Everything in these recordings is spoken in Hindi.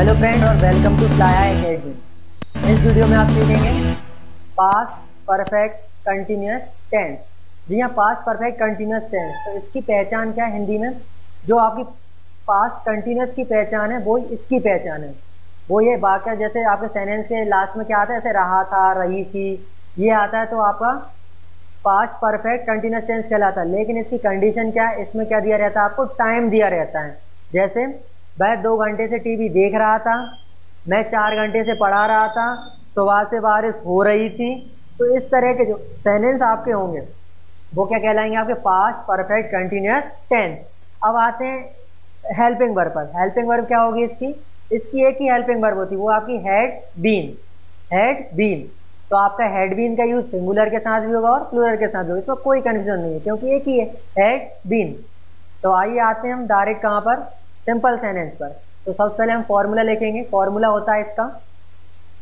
हेलो फ्रेंड और वेलकम टू फ्लाया एकेडमी इस वीडियो में आप सीखेंगे पास्ट परफेक्ट कंटिन्यूस टेंस जी हाँ पास्ट परफेक्ट कंटिन्यूस टेंस तो इसकी पहचान क्या है हिंदी में? जो आपकी पास्ट कंटिन्यूस की पहचान है, वो इसकी पहचान है। वो ये बाकी जैसे आपके सेंटेंस के लास्ट में क्या आता है? जैसे रहा था, रही थी, ये आता है तो आपका पास्ट परफेक्ट कंटिन्यूस टेंस कहलाता है। लेकिन इसकी कंडीशन क्या है? इसमें क्या दिया रहता है? आपको टाइम दिया रहता है। जैसे वह दो घंटे से टीवी देख रहा था, मैं चार घंटे से पढ़ा रहा था, सुबह से बारिश हो रही थी। तो इस तरह के जो सेंटेंस आपके होंगे, वो क्या कहलाएँगे आपके? पास्ट परफेक्ट कंटिन्यूस टेंस अब आते हैं हेल्पिंग वर्ब पर। हेल्पिंग वर्ब क्या होगी इसकी? इसकी एक ही हेल्पिंग वर्ब होती है, वो आपकी हेड बीन हेड बीन तो आपका हेड बीन का यूज़ सिंगुलर के साथ भी होगा और प्लूरल के साथ भी होगा। इसमें कोई कंफ्यूजन नहीं है, क्योंकि एक ही है हेड बीन तो आइए आते हैं हम डायरेक्ट कहाँ पर? सिंपल सेंटेंस पर। तो सबसे पहले हम फॉर्मूला लिखेंगे। फॉर्मूला होता है इसका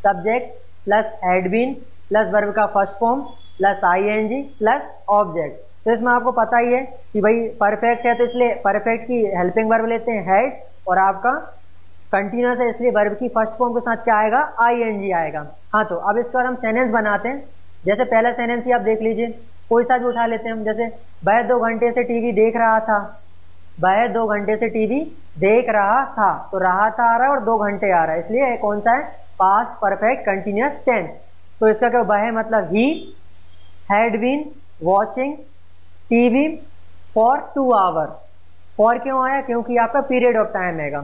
subject plus had been plus verb का first form plus I N G plus object तो इसमें आपको पता ही है कि भाई परफेक्ट है तो इसलिए परफेक्ट की हेल्पिंग वर्ब लेते हैं हेड और आपका कंटिन्यूस है, इसलिए वर्ब की फ़र्स्ट फॉर्म के साथ क्या आएगा? आई एन जी आएगा। हाँ तो अब इसके बाद हम सेंटेंस बनाते हैं। जैसे पहला सेंटेंस ही आप देख लीजिए। कोई सा भी उठा लेते हैं हम। जैसे वह दो घंटे से टीवी देख रहा था। वह दो घंटे से टीवी देख रहा था तो रहा था आ रहा है और दो घंटे आ रहा है। इसलिए कौन सा है? पास्ट परफेक्ट कंटिन्यूस टेंस तो इसका क्या वह मतलब he had been watching TV for two hour for क्यों आया? क्योंकि आपका पीरियड ऑफ़ टाइम हैगा।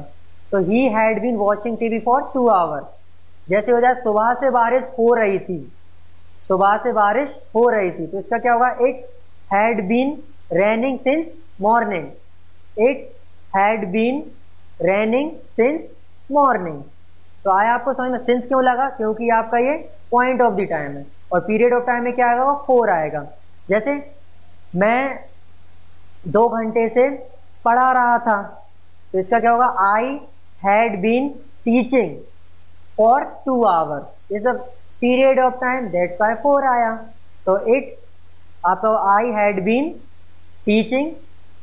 तो he had been watching TV for two hours जैसे हो जाए सुबह से बारिश हो रही थी। सुबह से बारिश हो रही थी। तो इसका क्या होगा? It had been raining since morning it had been raining since morning तो आया आपको समझ में सिंस क्यों लगा? क्योंकि आपका ये पॉइंट ऑफ़ द टाइम है। और पीरियड ऑफ़ टाइम में क्या आएगा? वो फोर आएगा। जैसे मैं दो घंटे से पढ़ा रहा था तो इसका क्या होगा? I had been teaching for two hour is a period of time that's why for आया। तो इट आपका I had been teaching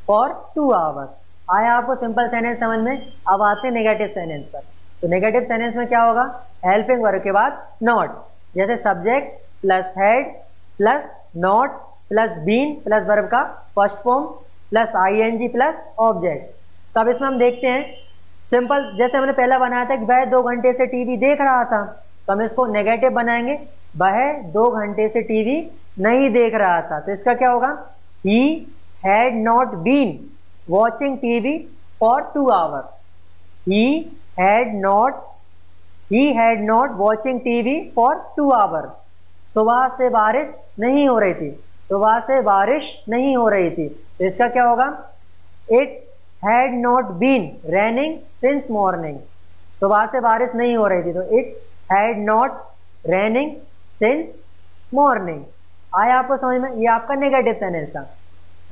for two hours आया आपको सिंपल सेंटेंस समझ में? अब आते हैं नेगेटिव सेंटेंस पर। तो नेगेटिव सेंटेंस में क्या होगा? हेल्पिंग वर्ग के बाद नॉट जैसे subject plus had plus not plus been plus verb का first form plus I N G plus object तो अब इसमें हम देखते हैं सिंपल जैसे हमने पहला बनाया था कि वह दो घंटे से टीवी देख रहा था। तो हम इसको नेगेटिव बनाएँगे। वह दो घंटे से टीवी नहीं देख रहा था। तो इसका क्या होगा? ही had not been watching TV for two hours. He had not, he had not watching TV for two hours. सुबह से बारिश नहीं हो रही थी। सुबह से बारिश नहीं हो रही थी। तो इसका क्या होगा? It had not been raining since morning सुबह से बारिश नहीं हो रही थी। तो it had not raining since morning आया आपको समझ में? ये आपका नेगेटिव सेंटेंस था।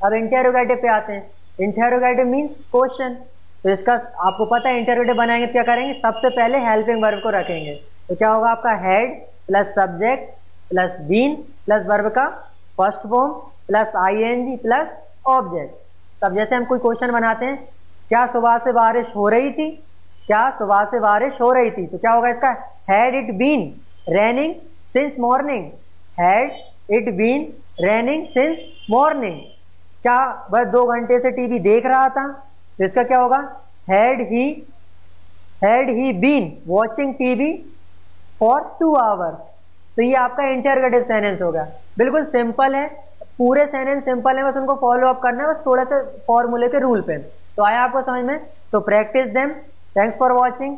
अब इंटेरोगेटिव पे आते हैं। इंटेरोगेटिव मीन्स क्वेश्चन तो इसका, आपको पता है इंटेरोगेटिव बनाएँगे तो क्या करेंगे? सबसे पहले हेल्पिंग वर्ब को रखेंगे। तो क्या होगा आपका? Had plus subject plus been plus verb का first form plus I N G plus object तब जैसे हम कोई क्वेश्चन बनाते हैं, क्या सुबह से बारिश हो रही थी? क्या सुबह से बारिश हो रही थी? तो क्या होगा इसका? Had it been raining since morning had it been raining since morning क्या वह दो घंटे से टीवी देख रहा था? तो इसका क्या होगा? Had he had he been watching TV for two hours तो ये आपका इंटरगेटिव सेंटेंस होगा बिल्कुल सिंपल है। पूरे सेंटेंस सिंपल है। बस उनको फॉलो अप करना है। बस थोड़ा सा फॉर्मूले के रूल पे। तो आया आपको समझ में? तो practice them thanks for watching